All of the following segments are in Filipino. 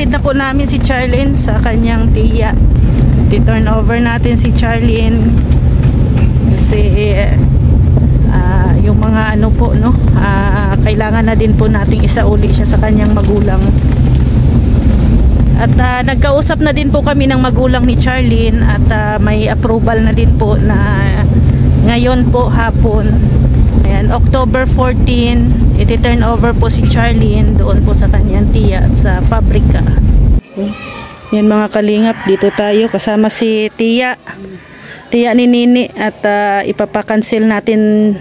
ihatid na po namin si Charlene sa kanyang tiya. I-turn over natin si Charlene. Kasi ah, yung mga ano po no? Ah, kailangan na din po nating isauli siya sa kanyang magulang. At ah, nagkausap na din po kami ng magulang ni Charlene at ah, may approval na din po na ngayon po hapon Ayan, October 14 iti-turn over po si Charlene doon po sa kanyang tiya sa pabrika. So, yan mga kalingap dito tayo kasama si tiya. Tiya ni Nini at ah, ipapakancel natin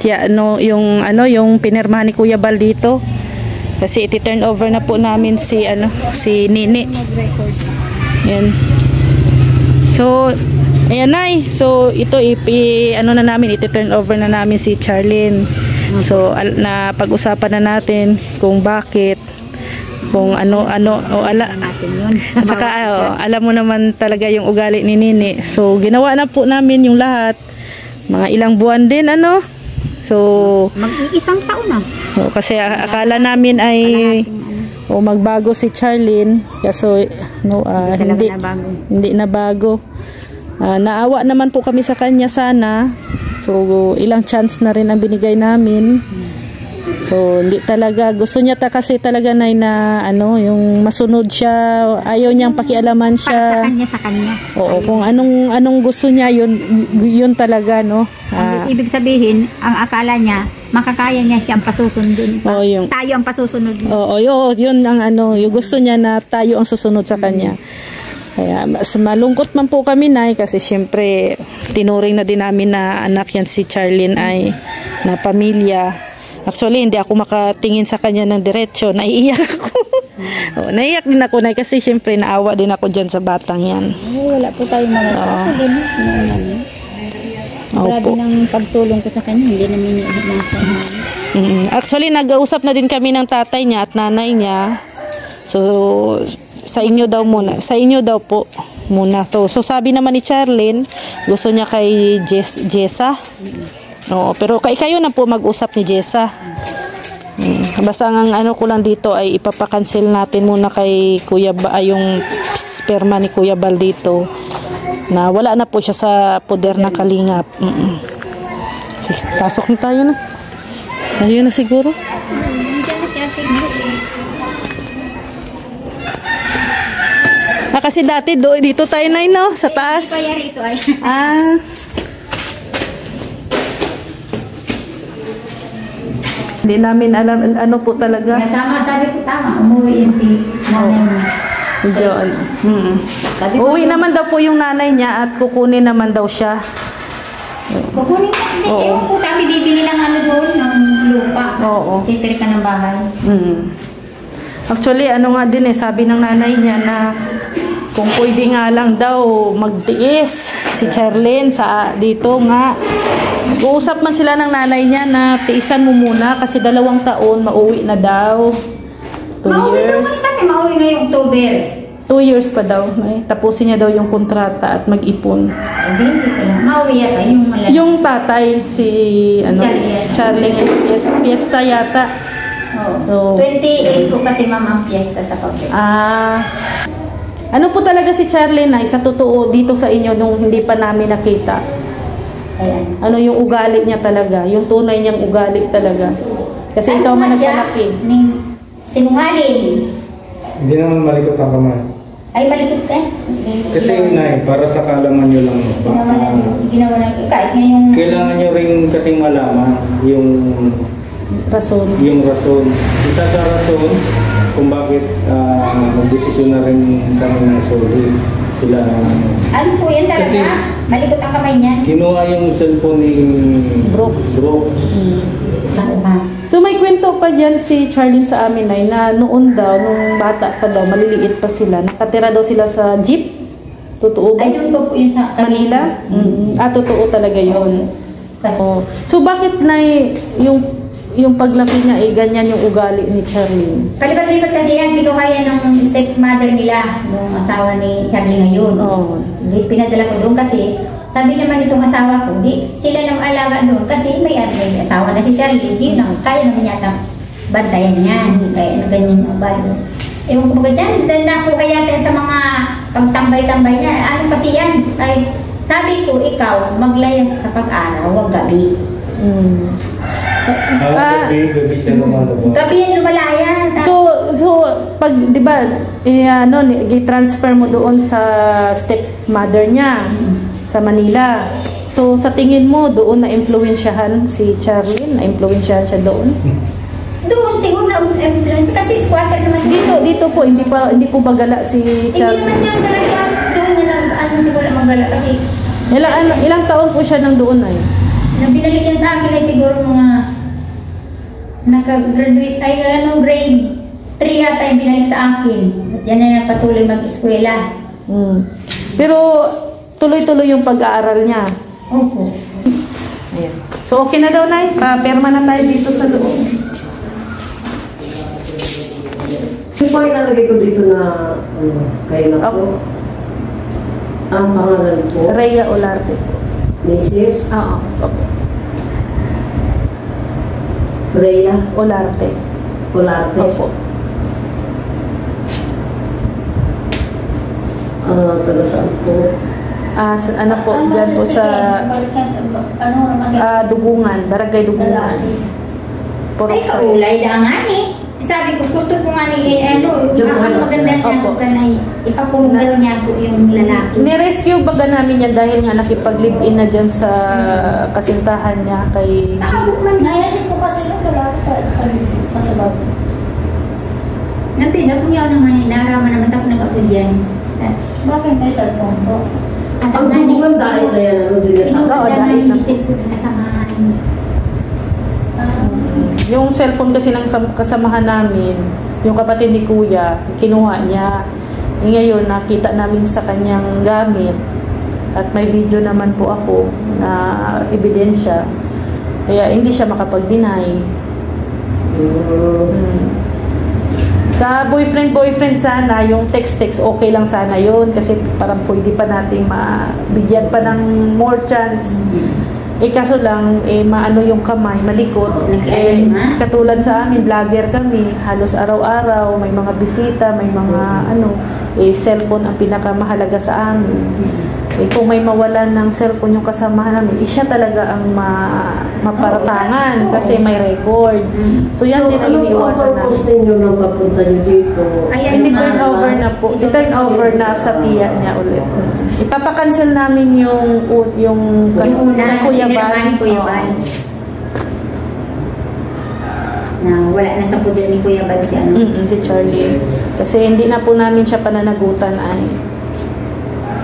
tiya, ano, yung ano yung pinirmahan ni Kuya Bal dito. Kasi iti-turn over na po namin si ano si Nini. Yan so ayan nay so ito ipi ano na namin iti-turn over na namin si Charlene so al, na pag-usapan na natin kung bakit kung ano ano o ala at saka oh, alam mo naman talaga yung ugali ni Nini. So ginawa na po namin yung lahat. Mga ilang buwan din ano. So Mag-iisang taon na. oh, kasi akala namin ay Kalahating ano. o magbago si Charlene. Kaso no Talaga hindi na bago. hindi na bago. Ah, naawa naman po kami sa kanya sana. So ilang chance na rin ang binigay namin. So hindi talaga gusto niya ta kasi talaga na na ano yung masunod siya, ayaw niyang pakialaman Para sa siya. kanya, sa kanya. Oo, kung anong anong gusto niya yun yun talaga no. Ang ibig sabihin, ang akala niya, makakaya niya siyang pasusundin. Oo, yung Tayo ang pasusunod niya. Oo, yun, yun ang ano, yung gusto niya na tayo ang susunod sa kanya. Kaya mas malungkot man po kami nay kasi syempre tinuring na din namin na anak yan si Charlene ay na pamilya. Actually, hindi ako makatingin sa kanya ng diretsyo. Naiiyak ako. Oo, naiiyak din ako nay kasi syempre naawa din ako dyan sa batang yan. wala po tayong mga din. Grabe ng pagtulong ko sa kanya, hindi namin nasa Mm, Actually, nag-usap na din kami ng tatay niya at nanay niya. So, sa inyo daw muna. Sa inyo daw po muna to. So, sabi naman ni Charlene, gusto niya kay Jess, Jessa. Oo, pero kay kayo na po mag-usap ni Jessa. Mm, basta ang ano ko lang dito ay ipapakancel natin muna kay Kuya ba yung sperma ni Kuya Bal dito na wala na po siya sa poder ng kalingap. Mm-mm. Sige, pasok na tayo na. Ayun na siguro. Kasi dati do, dito tayo na no, sa taas. Kaya rito ay. Ah. Hindi namin alam ano po talaga. Tama, sabi ko tama. Umuwi yun si nanay ano. Hmm. Sabi ko, Uwi naman daw po yung nanay niya at kukunin naman daw siya. kukunin ka. Hindi, ewan ko sabi, bibili ng ano doon, ng lupa. Oo. Titiri ka ng bahay. Hmm. Actually, ano nga din eh, sabi ng nanay niya na kung pwede nga lang daw magtiis si Charlene sa dito nga. Uusap man sila ng nanay niya na tiisan mo muna kasi dalawang taon mauwi na daw. Two Mauwi years. kami, mauwi na yung October. Two years pa daw. Ay, tapusin niya daw yung kontrata at mag-ipon. Ko. Mauwi yata yung malaki. Yung tatay, si ano, Charlie. Charlie, fiesta, yata. Oo. Oo. 28 po kasi ma'am ang fiesta sa Pampanga. Ah, ano po talaga si Charlie na sa totoo dito sa inyo nung hindi pa namin nakita? Ayan. Ano yung ugali niya talaga? Yung tunay niyang ugali talaga. Kasi ikaw man Ano siya? nagpalaki. Ning sinungaling. Hindi naman malikot ang kamay. Ay, malikot ka. Kasi Nay, para sa kalaman nyo lang, Ginawa na baka, ginawa na kahit nga yung kailangan nyo rin kasing malaman yung Rason. yung rason. Isa sa rason kung bakit uh, na rin kami ng sorry sila. ano po yan talaga? Kasi- malikot ang kamay niyan. Kinuha yung cellphone ni Brooks. Brooks. Ah, So may kwento pa dyan si Charlene sa amin ay na noon daw, nung bata pa daw, maliliit pa sila, nakatira daw sila sa jeep. Totoo ba? Ay, doon po po yun sa Manila? Mm. Ah, totoo talaga yon. Kasi, Oh. So bakit na yung yung paglaki niya ay ganyan yung ugali ni Charlene? Palipat-lipat kasi yan, kinuha yan ng stepmother nila, yung asawa ni Charlie ngayon. Oo. Di, pinadala ko doon kasi, sabi naman itong asawa ko, di, sila nang alaga doon kasi may, may asawa na si Charlie, di na, kaya naman yata bantayan niya. Kaya ano ganyan ang balo. Ewan ko ba dyan, dahil na ako kaya din sa mga pagtambay-tambay na, ano kasi yan? Ay, sabi ko, ikaw, maglayas kapag araw, wag gabi. Mm. Ah, gabi, gabi siya lumalabas. Gabi yan lumalayan. So, so pag 'di ba, eh, ano, i-transfer mo doon sa stepmother niya sa Manila. So, sa tingin mo doon na influensyahan si Charlene, na influensyahan siya doon? doon siguro na influence kasi squatter naman. Dito, dito po hindi pa hindi po bagala si Hindi naman Charlene. niya talaga, doon niya lang, ano siguro magala kasi Ilang ano, ilang taon po siya nang doon ay? Na binalik sa akin ay siguro mga naka-graduate ay ano grade 3 yata yung binalik sa akin. At yan na napatuloy mag-eskwela. Mm. Pero tuloy-tuloy yung pag-aaral niya. Opo. Ayan. So okay na daw, Nay. Pa-perma na tayo dito sa loob. Yung po ilalagay ko dito na ano, kayo na po. Ang pangalan po, Rhea Olarte po. Mrs. Oo. Opo. Rhea Olarte. Colarte. Opo. Ah, taga saan po? Ah, sa- ano po, dyan po sa ah, Dugungan, Barangay Dugungan. Ay, kaulay lang nga ni. Sabi ko, gusto ko nga ni, eh, ano, ang maganda niya, Opo. na ipapunggal niya po yung lalaki. Nirescue baga namin yan dahil nga nakipag-live-in na dyan sa kasintahan niya kay G. Na. Nayanin ko kasi nung lalaki pa kasabab. Napin, ako niya naman, naraman naman ako nag-ako dyan. Bakit may cellphone po? Ang ni- dugungan dahil na yan, ano din na sa Oo, dahil na isip ko, kasamahan. Ah, Yung cellphone kasi ng sam- kasamahan namin, yung kapatid ni Kuya, kinuha niya. Eh, ngayon, nakita namin sa kanyang gamit at may video naman po ako na ebidensya. Kaya hindi siya makapag-deny. Mm. Hmm. Sa boyfriend-boyfriend sana, yung text-text okay lang sana yon kasi parang pwede pa nating mabigyan pa ng more chance. Eh kaso lang, eh maano yung kamay, malikot. Eh, katulad sa amin, vlogger kami, halos araw-araw, may mga bisita, may mga ano, eh cellphone ang pinakamahalaga sa amin. Eh kung may mawalan ng cellphone yung kasamahan namin, eh siya talaga ang ma maparatangan kasi may record. So yan din ang ano iniiwasan ang purpose namin. ninyo nang papunta nyo dito? Ayan Hindi turn over na po. Ito- I-turn over na sa tiya niya ulit. Ipapakancel namin yung yung kas- Yung una, kay Kuya pinirmahan Bal. ni Kuya Bal. Na wala na sa poder ni Kuya Bal si ano. Mm, si Charlie. Kasi hindi na po namin siya pananagutan ay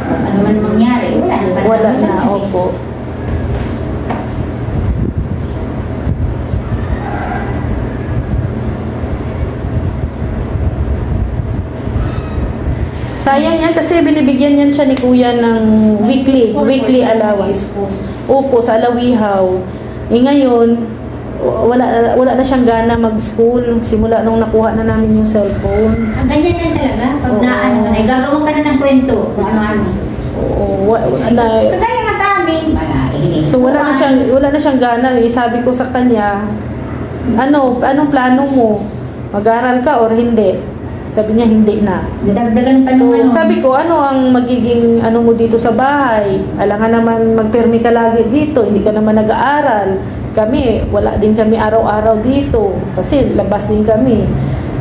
Ano man mangyari, wala na. wala na. Kasi- Opo. Sayang yan kasi binibigyan yan siya ni Kuya ng weekly, weekly allowance. Opo, sa Alawihaw. Eh ngayon, wala wala na siyang gana mag-school simula nung nakuha na namin yung cellphone. Ang ganyan yan talaga. Pag Oo. na ano, na, gagawin ka na ng kwento. Kung ano-ano. Oo, wa- na, Kagaya nga sa amin. Mga ihinig. so wala na siyang wala na siyang gana. Eh, sabi ko sa kanya, ano, anong plano mo? Mag-aral ka or hindi? Sabi niya hindi na. Dadagdagan pa So, ano. sabi ko, ano ang magiging ano mo dito sa bahay? Alangan naman magpermi ka lagi dito, hindi ka naman nag-aaral. Kami, wala din kami araw-araw dito kasi labas din kami.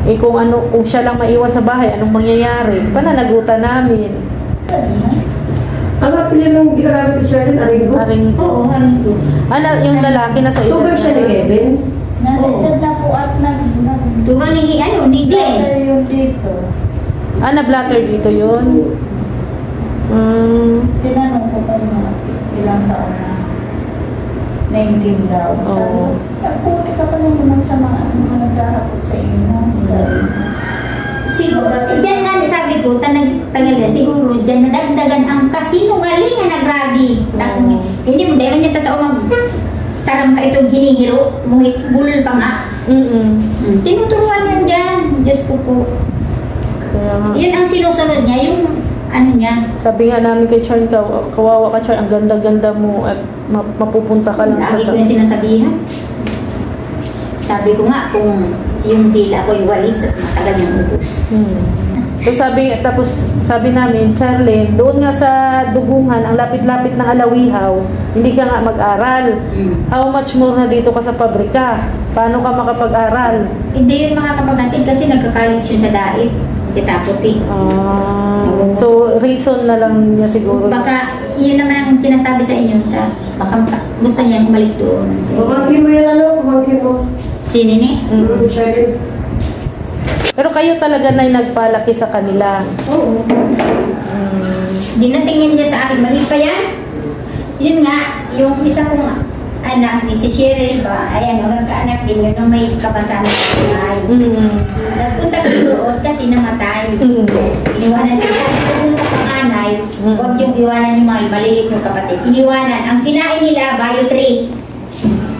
Eh kung ano, kung siya lang maiwan sa bahay, anong mangyayari? Pananagutan namin. Ang apelin nung ginagamit ni Sharon, aring ko. Aring, Oo, harang ko. ano, yung lalaki na sa Tugag siya ni Kevin. Nasa Oo. edad na po at nag... Tugang ni, ano, ni Glenn. Yung dito. Ah, na-blatter dito yun. Mm, Tinanong ko pa mga ilang taon na. 19 daw. Sabi Oo. ko, nagputi ka pa rin naman sa mga, mga naghahapot sa inyo. Siguro, dyan nga sabi ko, tanag, tagal na, siguro dyan nadagdagan ang kasinungalingan na grabe. Oo. Hindi mo, dahil niya tatao mag tarang ka itong hinihiro, muhit bulol pa nga. mm Hmm. Tinuturuan yan dyan. Diyos ko po. Kaya. Yun ang sinusunod niya, yung ano niya. Sabi nga namin kay Charlie, kaw- kawawa ka Charlie, ang ganda-ganda mo at ma- mapupunta ka lang sa... Lagi ko yung sinasabihan. Sabi ko nga, kung yung dila ko, yung walis at matagal yung ubos. Hmm. So sabi, tapos sabi namin, Charlene, doon nga sa dugungan, ang lapit-lapit ng alawihaw, hindi ka nga mag-aral. Mm. How much more na dito ka sa pabrika? Paano ka makapag-aral? Hindi yun makakapaghatid kasi nagka-college yun sa dait. Si Taputi. Ah, so reason na lang niya siguro. Baka yun naman ang sinasabi sa inyo. Ta, baka gusto niya umalik doon. Pamangkin mo yan ano, pamangkin mo. Sino ni? Mm. Pero kayo talaga na nagpalaki sa kanila. Oo. Hmm. Dinatingin niya sa akin, mali pa yan. Yun nga, yung isa kong anak ni si Cheryl ba, ay ano, nagkaanak din yun nung may kapansanan sa buhay. Hmm. Nagpunta ko doon kasi namatay. Hmm. Iniwanan ko sabi ko dun sa panganay, Mm. huwag yung iwanan yung mga maliit yung kapatid. Iniwanan. Ang kinain nila, bio tree.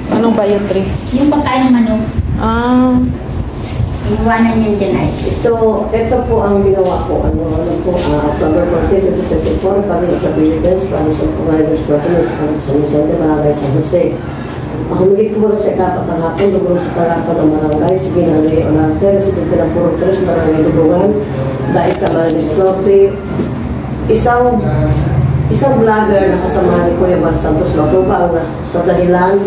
Anong biotree? Yung pagkain ng manok. Ah. Iniwanan niya dyan ay. So, ito po ang ginawa ko. Ano, ano po, uh, October 14, 2024, kami ng Cabilitas, Province of Comarines, Province of San Vicente, Barangay San Jose. Humilit ko muna sa ikapat ng hapon, lugurong sa tarapan ng barangay, sige na Leo Olarte, residente ng Puro 3, Barangay Lugungan, Daig Camarines Norte, isang isang vlogger na kasama ni Kuya Bar Santos Matubang na sa dahilan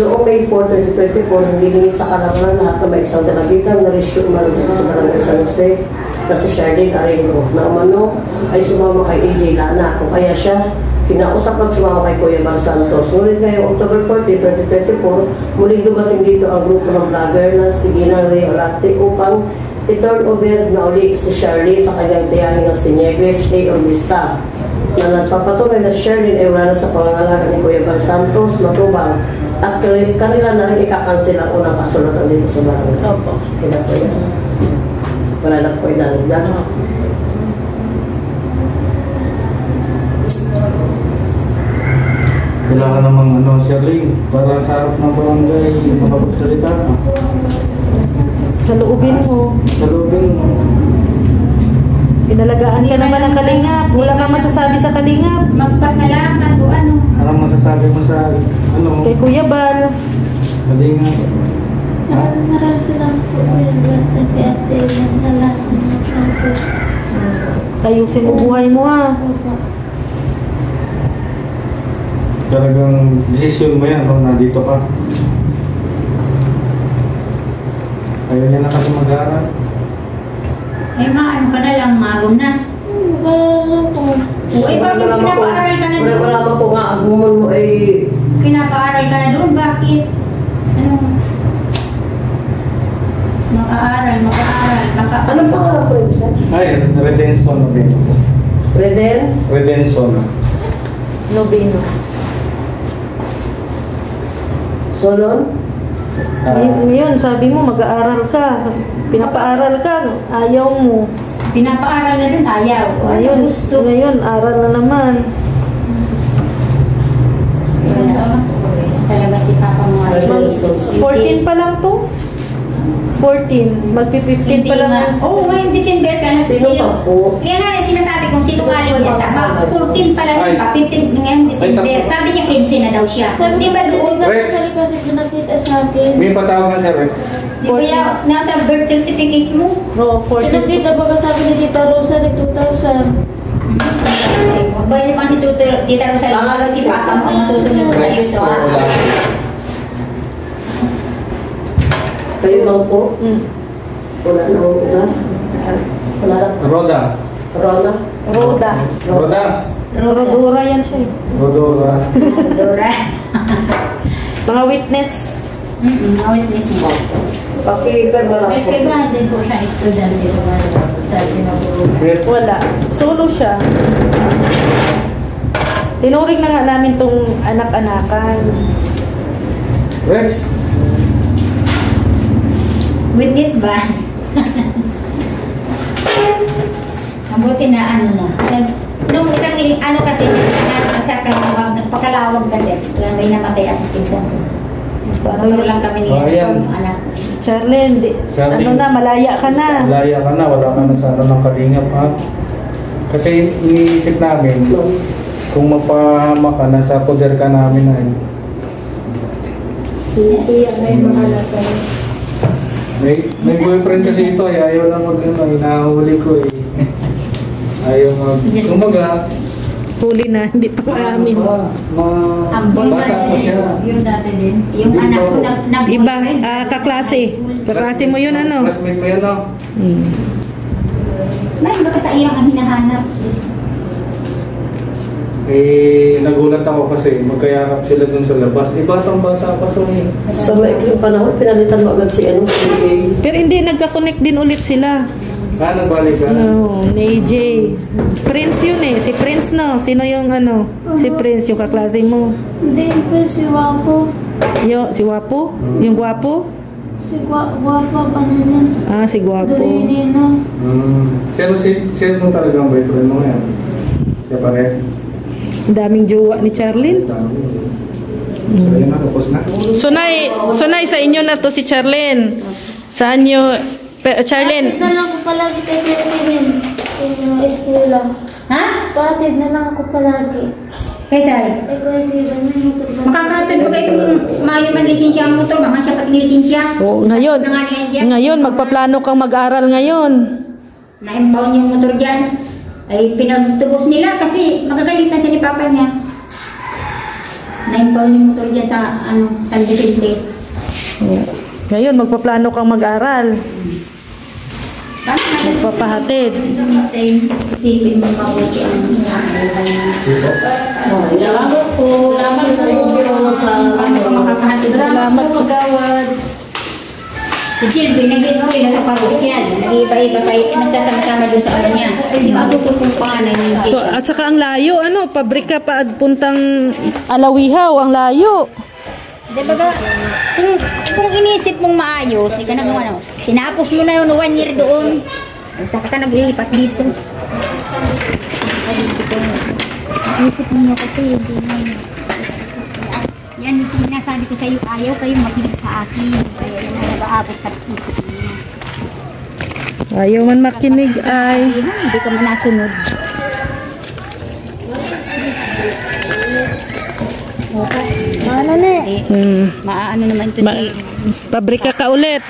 noong May 4, 2024, hinilingit sa kalangan lahat na may isang dalagitan na rescue umano dito sa Barangay San Jose na si Charlene Arengo na umano ay sumama kay AJ Lana kung kaya siya kinausap at sumama kay Kuya Bar Santos. Ngunit ngayong October 14, 2024, muling dumating dito ang grupo ng vlogger na si Ginang Ray upang i-turn over na uli si Charlene sa kanyang tiyahin na si Nieves A. Ormista na nagpapatunay na Sherlyn ay wala na sa pangangalaga ni Kuya Bal Santos, Matubang, at kani- kanila na rin ikakancel ang unang kasulatan dito sa barangay. Opo. Kaya po yan. Wala na po idalagdag. Kailangan namang ano, Shirley, para sa harap ng barangay, makapagsalita ka. Sa loobin mo. Sa lobing mo. Pinalagaan ka naman ng kalingap. Wala kang masasabi sa kalingap. Magpasalamat o ano. Anong masasabi mo sa, ano, Kay Kuya Bal. kalinga? Ha? Maraming salamat po Kuya at kay Ate. Ayusin mo buhay mo ha. Talagang desisyon mo yan kung nandito ka. Ayaw niya na kasi mag-aaral. Eh, maano ka na lang, magom na. Wala po. Uy, bakit pinapaaral ka na Wala ba po nga, agumon mo ay Pinapaaral ka na doon, bakit? Ano? Makaaral, makaaral. Baka, Anong pangalan po yung isa? Ay, Redenson Noveno po. Reden? Redenson. Nobino. Solon? Ah, Ngayon, ngayon, sabi mo mag-aaral ka. Pinapaaral ka. Ayaw mo. pinapaaral na doon, ayaw. Ano gusto? ngayon aral na naman. Ilan taon na po? Talaga si Papa mo. ay- Redenson. 14 pa lang to. 14. Magpi-15 Hindi pa lang. Oo, ngayong December ka na. Sino pa po? Kaya nga sinasabi kong sinungaling Sino niya. Tama, ang 14 pa lang yun pa. 15 ngayong December. Sabi niya 15 na daw siya. Di ba doon? Rex. Kasi pinakita sa akin. May patawag na si Rex. Di ba yan, nasa birth certificate mo? Oo, 14. Pinakita ba ka sabi ni Tita Rosa ni 2000? Mabay naman si Tita Rosalie, Pangalan kasi si mo ang kayo ito. ah. Kayo lang po? Mm. Wala na akong iba? Wala na. Roda. Rona? Roda. Roda. Rodora yan siya eh. Rodora. Dora. Mga witness. Mm-mm, mga witness mo. Pakipirma lang May po. kaibahan din po siya estudyante ko sa sinaguro. Wait. Wala. Solo siya. Tinuring na nga namin tong anak-anakan. Rex. Witness ba? Mabuti na ano na. Nung isang ano kasi, sa, sa kalawag, nagpakalawag kasi, kaya may namatay ang pinsan ko. Lang kami niya, ayan. anak. Charlene, di, Charlene. ano na, malaya ka na. Laya ka na, wala ka na sa ano ng kalingap ha. Kasi iniisip namin, kung mapahama ka, nasa poder ka namin na yun. Si Tia may mahala sa'yo. May, may boyfriend kasi ito ay ayaw lang mag ano, hinahuli ko eh. Ayaw mag... Kumaga, Huli na, hindi pa amin. ma, ma, Ang boyfriend bata pa siya. Yung dati din. Yung Hindi anak ko na, na Iba, ah, kaklase. Kaklase mo yun ano? Classmate mo yun, no? Hmm. May bakit iyang ang hinahanap? Eh, nagulat ako kasi magkayakap sila dun sa labas. Eh, batang bata pa to eh. Sa maikling panahon, pinalitan mo agad si ano, si Jay. Pero hindi, nagka-connect din ulit sila. Ah, nagbalik ka? No, ni Jay. Prince yun eh. Si Prince no. Sino yung ano? Si Prince, yung kaklase mo. Hindi po si Wapo. Yo, si Wapo? Yung Guwapo? Si Gwa Wapo, ano yan? Ah, si Guwapo. Dorinino. Hmm. Sino, si, sino mo talagang boyfriend mo ngayon? Siya pa rin? Ang daming jowa ni Charlene. So, yun na, tapos na. Sunay, sunay sa inyo na to si Charlene. Saan nyo? Pe- Charlene, Patid na lang ako palagi kay Kevin. Yung eskwela. Ha? Patid na lang ako palagi. Ba? Makakatid mo kayo kung mayo man lisensya ang motor, mga siya lisensya. oh, ngayon, ngayon, magpaplano kang mag-aral ngayon. Na-impound yung motor dyan. Ay pinagtubos nila kasi magagalitan siya ni papa niya. Na-impound yung motor dyan sa ano, San Vicente. Ngayon, magpaplano kang mag-aral. Magpapahatid. Sa isipin mo mabuti ang Salamat po. Salamat po. Thank you sa Paano ka makakahatid? Salamat po. Si Jill, pinag-eskwela sa parokyan. Nag-iba-iba kayo, nagsasama-sama doon sa ano niya. Yung ako po kung panganay ni Jill. So, at saka ang layo, ano, pabrika pa at puntang Alawihaw, ang layo. Di ba ba, kung, kung inisip mong maayos, di ka nang ano, sinapos mo na yun one year doon. Saka ka naglilipat dito. Isip mo kasi, hindi mo. Yan, sinasabi ko sa iyo, ayaw kayo makinig sa akin. Kaya yan ang nag-aabot sa isip niyo. Ayaw man makinig ay. Hindi ka man nasunod. Ano na eh? Hmm. maaano naman ito Ma- si pabrika ka ulit.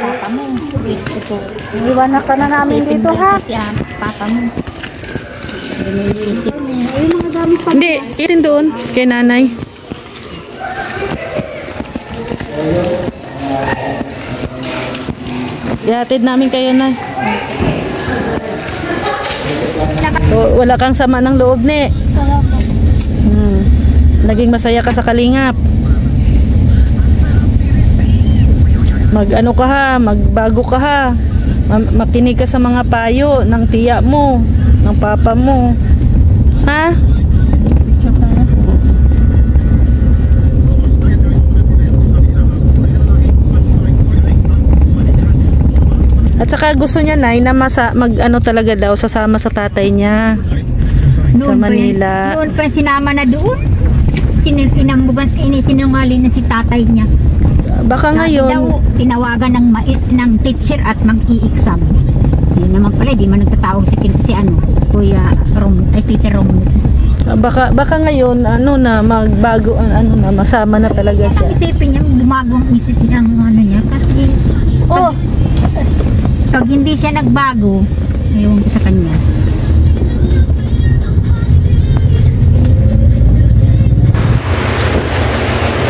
papa mo. Ito. Iwanan ka na namin dito ha. Si ah, papa mo. Niya. Hindi, itin doon kay nanay. Ihatid namin kayo na. O, wala kang sama ng loob, ne. Hmm. Naging masaya ka sa kalingap. Mag ano ka ha, magbago ka ha. Ma- makinig ka sa mga payo ng tiya mo, ng papa mo. Ha? At saka gusto niya nay na masa, mag ano talaga daw sasama sa tatay niya sa pa yun- Manila. Noon pa sinama na doon. Sin inambugan, inisinungaling na si tatay niya. Baka Dati daw, ngayon, tinawagan ng, ng teacher at mag-i-exam. Yun naman pala, di man nagtatawag si, si ano, Kuya Rom, ay si Sir Rom. baka baka ngayon ano na magbago an- ano na masama na talaga Yan ang siya. isipin niya, lumago ang isip ng ano niya. Kasi, Oh, pag hindi siya nagbago, ewan ko sa kanya.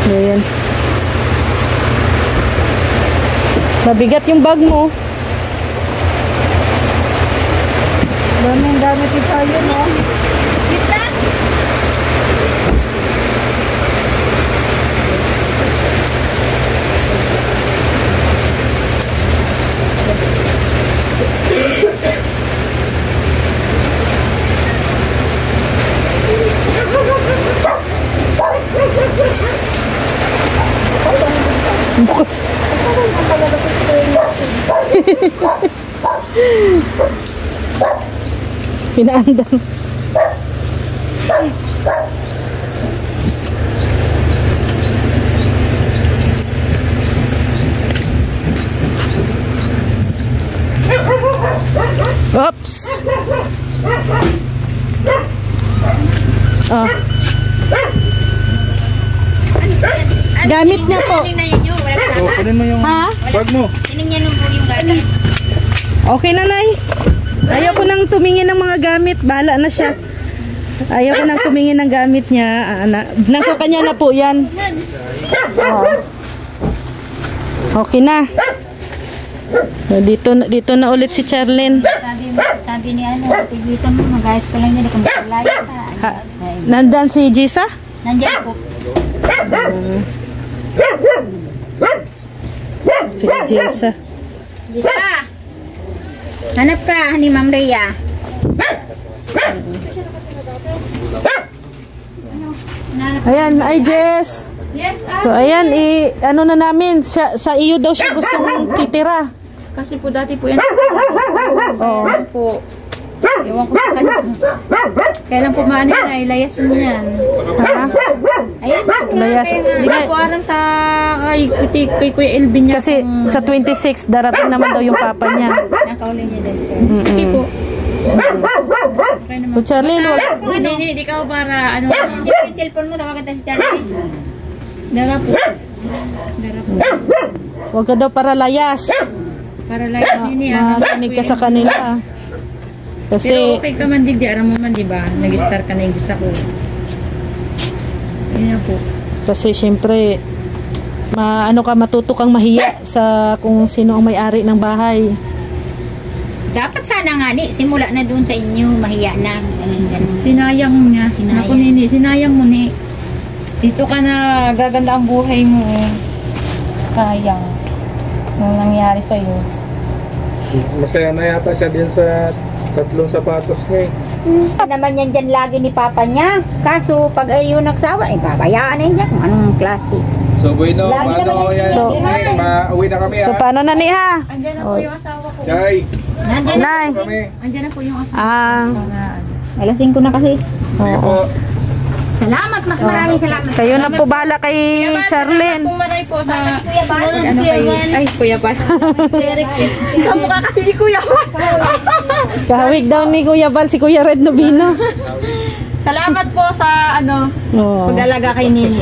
Ayan. Mabigat yung bag mo. Daming dami si tayo, no? Bukas. Pinaandam. Oops. Oh. Gamit niya po. So, kunin mo yung... Ha? Wag mo. Tinignan nung po yung gatas. Okay na, Nay. Ayaw ko nang tumingin ng mga gamit. Bahala na siya. Ayaw ko nang tumingin ng gamit niya. Ah, na, nasa kanya na po yan. Oo. Okay na. So, dito, na- dito na ulit si Charlene. Sabi, sabi ni ano, tigwitan mo, mag-ayos ka lang yan, kung magkalayo ka. Ha, nandan si Jisa? Nandiyan po. Si Jisa. Hanap ka ni Ma'am Rhea. Ayan, ay Jess. Yes, So ayan, i, ano na namin, siya, sa iyo daw siya gustong titira. Kasi po dati po yan. Oo. po. Ewan ko sa kanya. Kailan po maano yan ay layas mo yan. Ha? Ayun po. Layas. Hindi ko po alam sa kay, kay, kay Kuya Elvin niya. Kasi sa 26, darating naman daw yung papa niya. Nakauli niya din. Sige po. So Charlene, wag, Hindi, hindi, hindi ka para ano. Hindi po yung cellphone mo, tawagan tayo si Charlie. Dara po. Dara po. wag ka daw para layas. Para layas nini. ah. Makinig ka sa kanila. Pero Kasi, okay ka man dig, di aram mo man, di ba? Nag-star ka na yung gisa ko. Yun na po. kasi syempre, ma, ano ka, matuto kang mahiya sa kung sino ang may-ari ng bahay. Dapat sana nga ni, simula na doon sa inyo, mahiya na. Ganun, ganun. Sinayang mo niya. Sinayang. Naku nini, sinayang mo ni. Dito ka na gaganda ang buhay mo. eh. Sayang. Nung nangyari sa'yo. Masaya na yata siya din sa tatlong sapatos niya eh. naman yan dyan lagi ni Papa niya. Kaso, pag ayaw nagsawa, eh, babayaan na niya kung anong klase. So, bueno, Lagi paano naman yan? So- Okay, Mauwi na kami So ha. paano na ni ha? Andyan na po yung asawa ko. Chay, Nandiyan na. Nay. kami. Andyan na po yung asawa Ah, ko. Na, Alas 5 na kasi. Sige po. Salamat, mas maraming salamat. kayo na po bahala kay Charlene. Pumaray po sa... Kuya Bal. Ano kay... Ay, Kuya Bal. Ang mukha kasi ni Kuya Bal. Kahawig daw ni Kuya Bal si Kuya Red Nobino. Salamat po sa ano, Oo. pag-alaga kay Nini.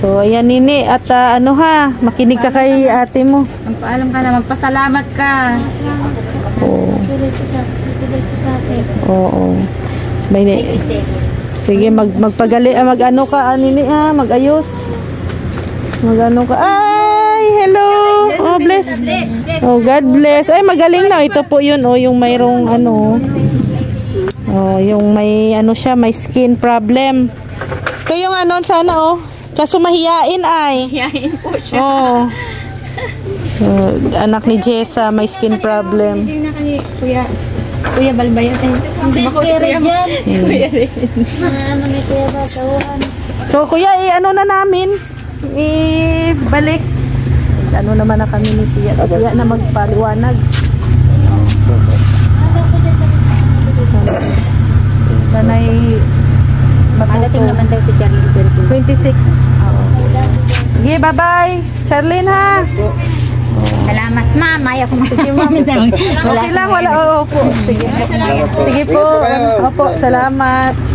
So ayan nini at ah, ano ha, makinig ka kay ate mo. Magpaalam ka na, magpasalamat ka. Oo. Tuloy ko sa, tuloy ko sa atin. Oo. May Sige, mag magpagali ah, mag-ano ka ah, nini ah, mag-ayos. Mag-ano ka. Ay, hello. Oh, bless. Oh, God bless. Ay, magaling na. Ito po 'yun oh, yung mayroong ano. Oh, yung may ano siya, may skin problem. Ito yung ano sana oh. Kaso mahiyain ay. Yayin po siya. Oh. Oh, anak ni Jessa may skin problem. Hindi na Kuya. Kuya Balbayan. Eh, Hindi, Kuya Kuya Red yan. Kuya Red. Ano ni Kuya Batawan? So kuya, i ano na namin? I-balik. Ano naman na kami ni Tia. Si Tia na magpaliwanag. Sanay Padating matuto. naman daw si Charlie Berto. 26. Sige, bye-bye. Charlene ha. Salamat, ma'am. Ayaw ko Sige, ma'am. Okay lang, wala. Oo, opo. Sige po. Sige po. Opo, salamat.